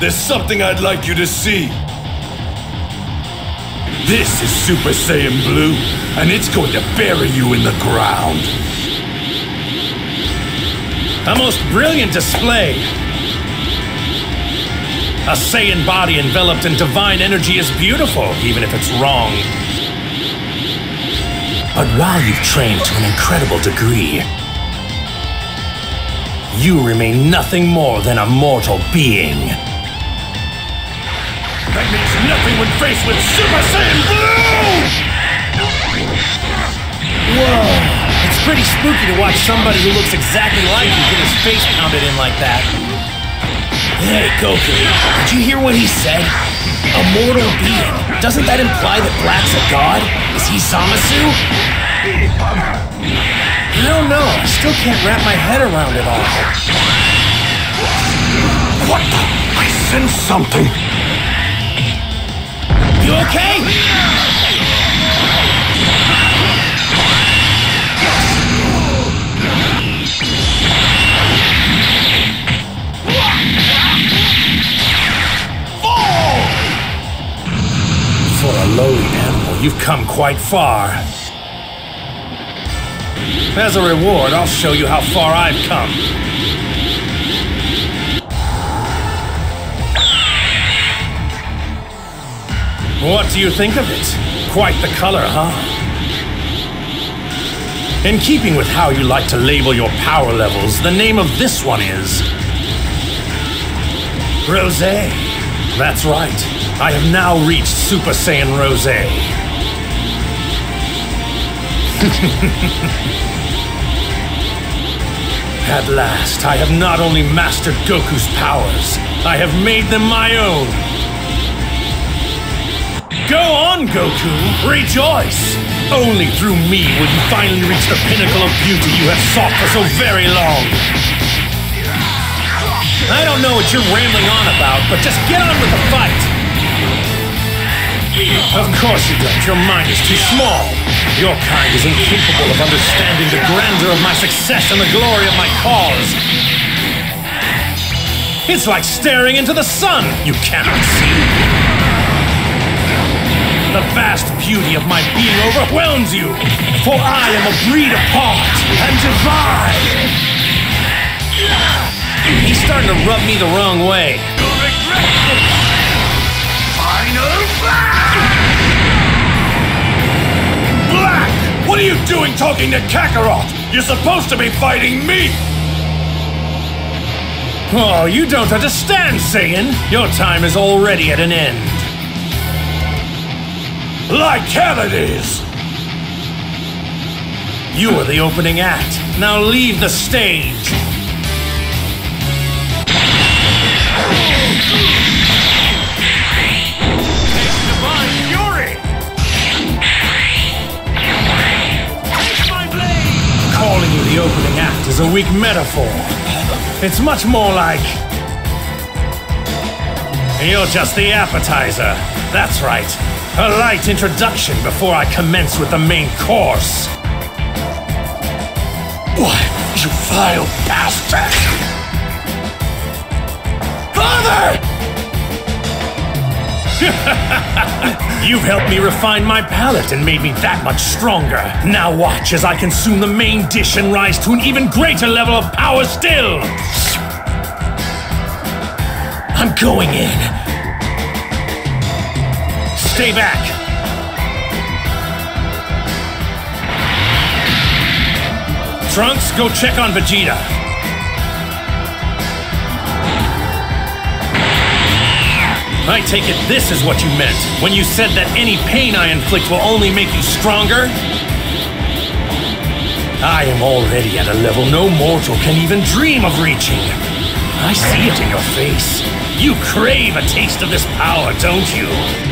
there's something I'd like you to see. This is Super Saiyan Blue, and it's going to bury you in the ground. A most brilliant display. A Saiyan body enveloped in divine energy is beautiful, even if it's wrong. But while you've trained to an incredible degree, you remain nothing more than a mortal being. That means nothing when faced with Super Saiyan Blue! Whoa! It's pretty spooky to watch somebody who looks exactly like you get his face pounded in like that. Hey, Goku, did you hear what he said? A mortal being. Doesn't that imply that Black's a god? Is he Zamasu? I don't know. I still can't wrap my head around it all. What the? I sense something. You okay? For a lowly animal, you've come quite far. As a reward, I'll show you how far I've come. What do you think of it? Quite the color, huh? In keeping with how you like to label your power levels, the name of this one is... Rose. That's right. I have now reached Super Saiyan Rose. At last, I have not only mastered Goku's powers, I have made them my own. Go on, Goku! Rejoice! Only through me will you finally reach the pinnacle of beauty you have sought for so very long. I don't know what you're rambling on about, but just get on with the fight! Of course you don't. Your mind is too small. Your kind is incapable of understanding the grandeur of my success and the glory of my cause. It's like staring into the sun. You cannot see. The vast beauty of my being overwhelms you, for I am a breed apart and divine. He's starting to rub me the wrong way. Black! What are you doing talking to Kakarot? You're supposed to be fighting me! Oh, you don't understand, Saiyan. Your time is already at an end. Like hell! You are the opening act. Now leave the stage. Calling you the opening act is a weak metaphor. It's much more like. You're just the appetizer. That's right. A light introduction before I commence with the main course. What? You vile bastard! Father! You've helped me refine my palate and made me that much stronger. Now watch as I consume the main dish and rise to an even greater level of power still. I'm going in. Stay back. Trunks, go check on Vegeta. I take it this is what you meant when you said that any pain I inflict will only make you stronger? I am already at a level no mortal can even dream of reaching. I see it in your face. You crave a taste of this power, don't you?